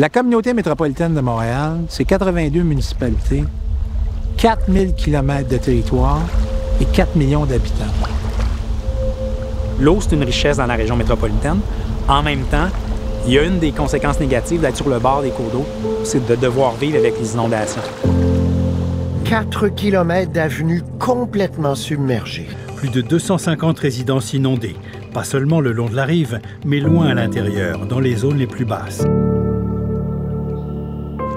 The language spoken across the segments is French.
La communauté métropolitaine de Montréal, c'est 82 municipalités, 4000 km de territoire et 4 millions d'habitants. L'eau, c'est une richesse dans la région métropolitaine. En même temps, il y a une des conséquences négatives d'être sur le bord des cours d'eau, c'est de devoir vivre avec les inondations. 4 km d'avenues complètement submergées. Plus de 250 résidences inondées, pas seulement le long de la rive, mais loin à l'intérieur, dans les zones les plus basses.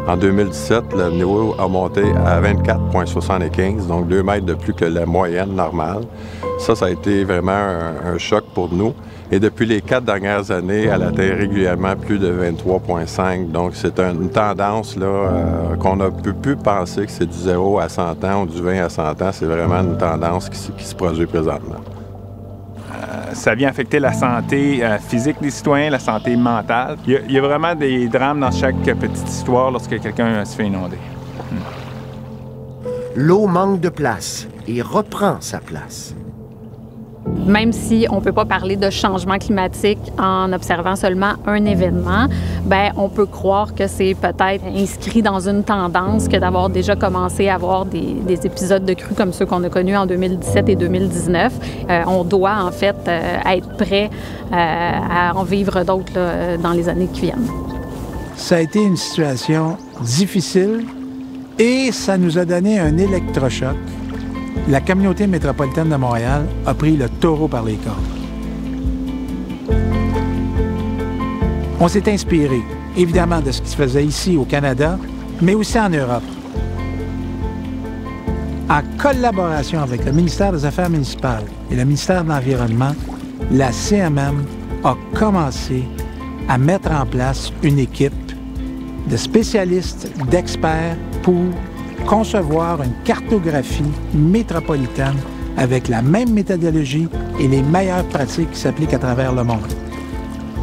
En 2017, le niveau a monté à 24,75, donc 2 mètres de plus que la moyenne normale. Ça, ça a été vraiment un, choc pour nous. Et depuis les quatre dernières années, elle atteint régulièrement plus de 23,5. Donc, c'est une tendance là, euh, qu'on a pu, pu penser que c'est du 0 à 100 ans ou du 20 à 100 ans. C'est vraiment une tendance qui se produit présentement ça vient affecter la santé euh, physique des citoyens, la santé mentale. Il y, a, vraiment des drames dans chaque petite histoire lorsque quelqu'un se fait inonder. Hmm. L'eau manque de place et reprend sa place. Même si on ne peut pas parler de changement climatique en observant seulement un événement, ben on peut croire que c'est peut-être inscrit dans une tendance que d'avoir déjà commencé à avoir des, épisodes de crues comme ceux qu'on a connus en 2017 et 2019. Euh, on doit en fait euh, être prêt euh, à en vivre d'autres dans les années qui viennent. Ça a été une situation difficile et ça nous a donné un électrochoc la communauté métropolitaine de Montréal a pris le taureau par les cornes. On s'est inspiré, évidemment, de ce qui se faisait ici au Canada, mais aussi en Europe. En collaboration avec le ministère des Affaires municipales et le ministère de l'Environnement, la CMM a commencé à mettre en place une équipe de spécialistes, d'experts pour concevoir une cartographie métropolitaine avec la même méthodologie et les meilleures pratiques qui s'appliquent à travers le monde.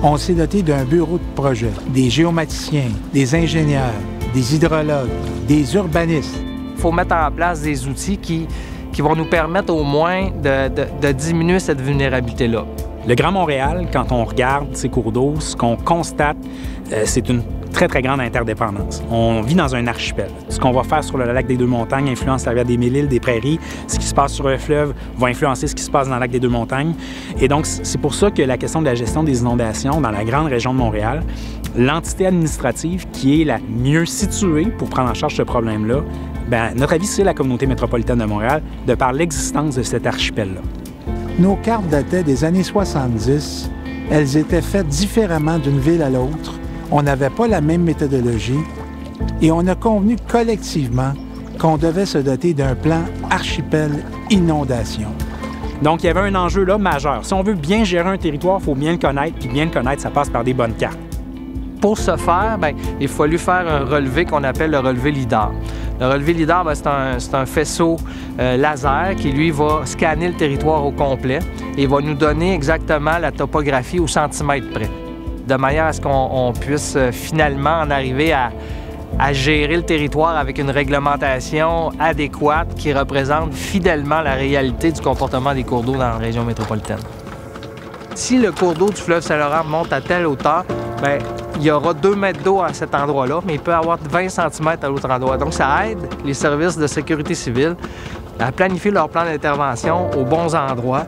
On s'est doté d'un bureau de projet, des géomaticiens, des ingénieurs, des hydrologues, des urbanistes. Il faut mettre en place des outils qui, qui vont nous permettre au moins de, de diminuer cette vulnérabilité-là. Le Grand Montréal, quand on regarde ses cours d'eau, ce qu'on constate, euh, c'est une très, très grande interdépendance. On vit dans un archipel. Ce qu'on va faire sur le lac des Deux-Montagnes influence la rivière des Mille-Îles, des Prairies. Ce qui se passe sur le fleuve va influencer ce qui se passe dans le lac des Deux-Montagnes. Et donc, c'est pour ça que la question de la gestion des inondations dans la grande région de Montréal, l'entité administrative qui est la mieux située pour prendre en charge ce problème-là, bien, notre avis, c'est la communauté métropolitaine de Montréal, de par l'existence de cet archipel-là. Nos cartes dataient des années 70. Elles étaient faites différemment d'une ville à l'autre. On n'avait pas la même méthodologie et on a convenu collectivement qu'on devait se doter d'un plan archipel inondation. Donc, il y avait un enjeu là majeur. Si on veut bien gérer un territoire, il faut bien le connaître, puis bien le connaître, ça passe par des bonnes cartes. Pour ce faire, bien, il a fallu faire un relevé qu'on appelle le relevé LIDAR. Le relevé LIDAR, ben, c'est un, faisceau euh, laser qui, lui, va scanner le territoire au complet et va nous donner exactement la topographie au centimètre près, de manière à ce qu'on puisse euh, finalement en arriver à, gérer le territoire avec une réglementation adéquate qui représente fidèlement la réalité du comportement des cours d'eau dans la région métropolitaine. Si le cours d'eau du fleuve Saint-Laurent monte à telle hauteur, bien, il y aura 2 mètres d'eau à cet endroit-là, mais il peut avoir 20 cm à l'autre endroit. Donc, ça aide les services de sécurité civile à planifier leur plan d'intervention aux bons endroits.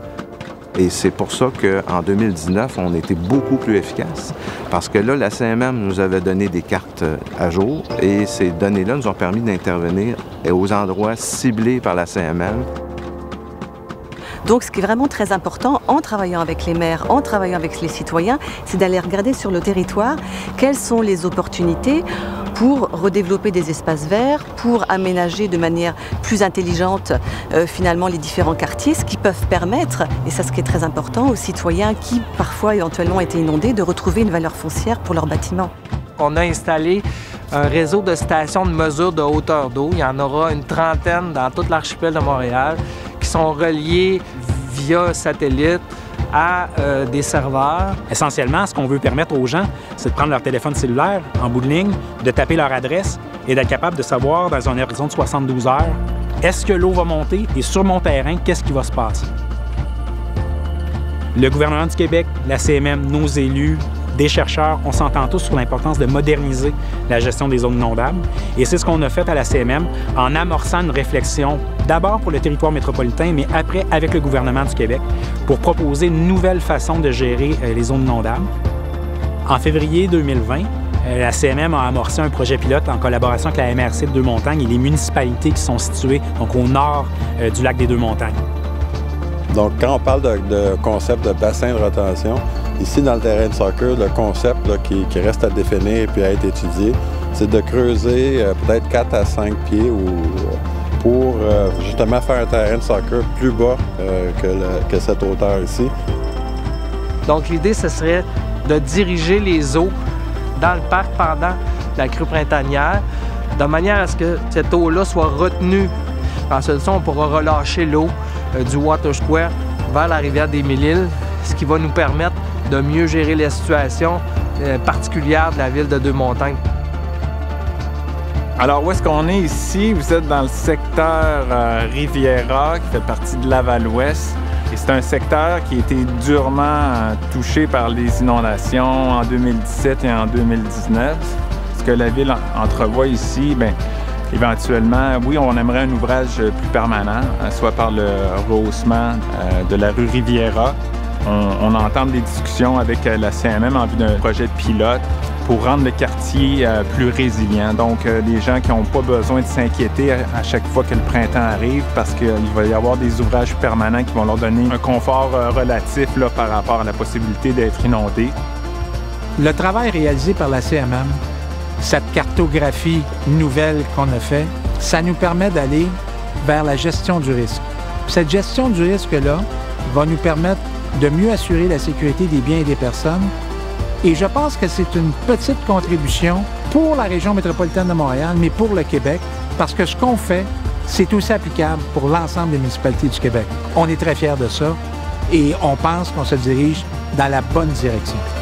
Et c'est pour ça qu'en 2019, on était beaucoup plus efficace. Parce que là, la CMM nous avait donné des cartes à jour et ces données-là nous ont permis d'intervenir aux endroits ciblés par la CMM. Donc, ce qui est vraiment très important en travaillant avec les maires, en travaillant avec les citoyens, c'est d'aller regarder sur le territoire quelles sont les opportunités pour redévelopper des espaces verts, pour aménager de manière plus intelligente euh, finalement les différents quartiers, ce qui peuvent permettre, et ça ce qui est très important, aux citoyens qui parfois éventuellement été inondés, de retrouver une valeur foncière pour leurs bâtiments. On a installé un réseau de stations de mesure de hauteur d'eau. Il y en aura une trentaine dans toute l'archipel de Montréal qui sont reliés via satellite à euh, des serveurs. Essentiellement, ce qu'on veut permettre aux gens, c'est de prendre leur téléphone cellulaire en bout de ligne, de taper leur adresse et d'être capable de savoir dans un horizon de 72 heures, est-ce que l'eau va monter et sur mon terrain, qu'est-ce qui va se passer? Le gouvernement du Québec, la CMM, nos élus, des chercheurs, on s'entend tous sur l'importance de moderniser la gestion des zones inondables. Et c'est ce qu'on a fait à la CMM en amorçant une réflexion d'abord pour le territoire métropolitain, mais après avec le gouvernement du Québec pour proposer une nouvelle façon de gérer euh, les zones inondables. En février 2020, euh, la CMM a amorcé un projet pilote en collaboration avec la MRC de Deux-Montagnes et les municipalités qui sont situées donc au nord euh, du lac des Deux-Montagnes. Donc, quand on parle de, concept de bassin de retention, ici dans le terrain de soccer, le concept qui, reste à définir et puis à être étudié, c'est de creuser euh, peut-être 4 à 5 pieds ou, pour justement faire un terrain de soccer plus bas que, cette hauteur ici. Donc, l'idée, ce serait de diriger les eaux dans le parc pendant la crue printanière, de manière à ce que cette eau-là soit retenue. En ce on pourra relâcher l'eau euh, du Water Square vers la rivière des Mille-Îles, ce qui va nous permettre de mieux gérer les situations euh, particulières de la ville de Deux-Montagnes. Alors, où est-ce qu'on est ici? Vous êtes dans le secteur euh, Riviera, qui fait partie de Laval-Ouest c'est un secteur qui a été durement euh, touché par les inondations en 2017 et en 2019. Ce que la ville entrevoit ici, bien, éventuellement, oui, on aimerait un ouvrage plus permanent, euh, soit par le rehaussement de la rue Riviera. On, on entend des discussions avec la CMM en vue d'un projet de pilote pour rendre le quartier euh, plus résilient. Donc, euh, les gens qui n'ont pas besoin de s'inquiéter à, chaque fois que le printemps arrive parce qu'il va y avoir des ouvrages permanents qui vont leur donner un confort euh, relatif par rapport à la possibilité d'être inondés. Le travail réalisé par la CMM, cette cartographie nouvelle qu'on a fait, ça nous permet d'aller vers la gestion du risque. Cette gestion du risque-là va nous permettre de mieux assurer la sécurité des biens et des personnes et je pense que c'est une petite contribution pour la région métropolitaine de Montréal, mais pour le Québec, parce que ce qu'on fait, c'est aussi applicable pour l'ensemble des municipalités du Québec. On est très fiers de ça et on pense qu'on se dirige dans la bonne direction.